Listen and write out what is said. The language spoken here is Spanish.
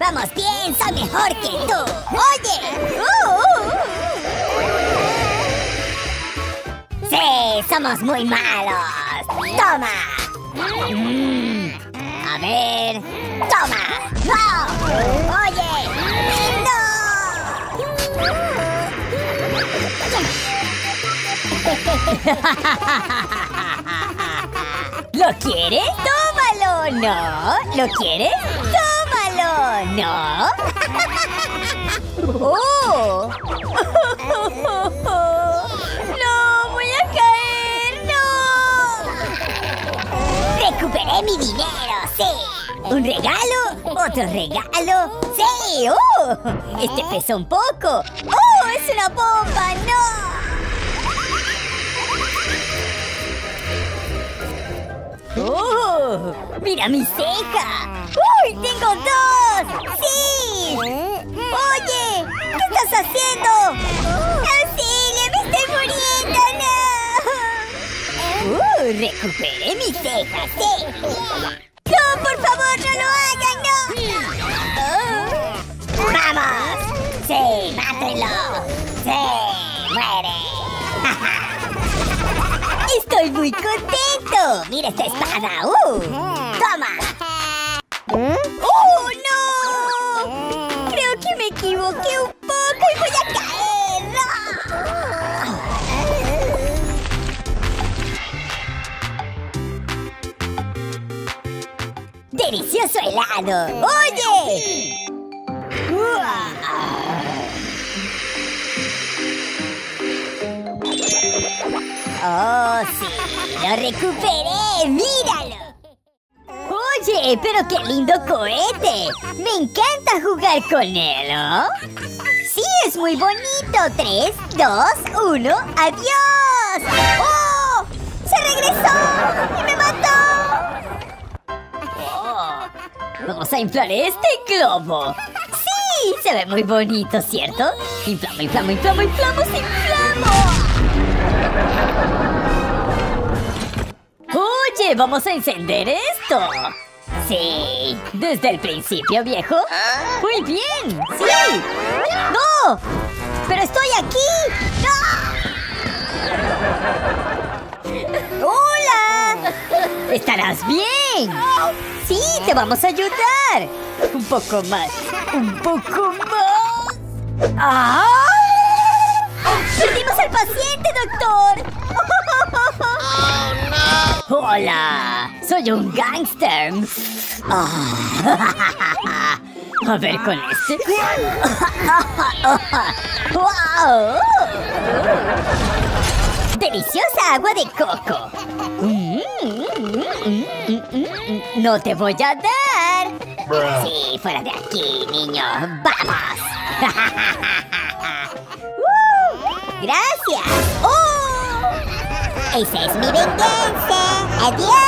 Vamos bien, soy mejor que tú. Oye. Uh, uh. Sí, somos muy malos. Toma. Mm, A ver. Toma. No. Oye. No. ¿Lo quieres? Tómalo. ¿No? ¿Lo quieres? Tómalo. ¿No? ¡Oh! ¡No! ¡Voy a caer! ¡No! ¡Recuperé mi dinero! ¡Sí! ¿Un regalo? ¿Otro regalo? ¡Sí! ¡Oh! Este pesa un poco. ¡Oh! ¡Es una bomba! ¡Oh! ¡Mira mi ceja! ¡Uy! ¡Tengo dos! ¡Sí! ¡Oye! ¿Qué estás haciendo? ¡Auxilio! ¡Me estoy muriendo! ¡No! ¡Uh! ¡Recuperé mi ceja! ¡Sí! ¡No! ¡Por favor! ¡No lo hagan! ¡No! Oh. ¡Vamos! ¡Sí! ¡Mátenlo! ¡Sí! ¡Muere! ¡Estoy muy contento! ¡Mira esta espada! ¡Uh! ¡Toma! ¡Oh, no! Creo que me equivoqué un poco y voy a caer. ¡Delicioso helado! ¡Oye! ¡Oh, sí! ¡Lo recuperé! ¡Míralo! Oye, pero qué lindo cohete. Me encanta jugar con él, ¿no? Sí, es muy bonito. Tres, dos, uno, adiós. ¡Oh! ¡Se regresó! ¡Y me mató! Oh, vamos a inflar este globo. Sí, se ve muy bonito, ¿cierto? Inflamo, inflamo, inflamo, inflamos, inflamo. Oye, vamos a encender esto. Sí, desde el principio, viejo. Muy bien, sí. ¡No! ¡Pero estoy aquí! ¡No! ¡Hola! ¿Estarás bien? Sí, te vamos a ayudar. Un poco más. Un poco más. ¡Ah! ¡Perdimos al paciente, ¡Hola! ¡Soy un gángster! Ah. A ver con este. ¡Wow! ¡Deliciosa agua de coco! ¡No te voy a dar! Sí, fuera de aquí, niño. ¡Vamos! ¡Gracias! ¡Oh! ¡Esa es mi venganza! Adiós.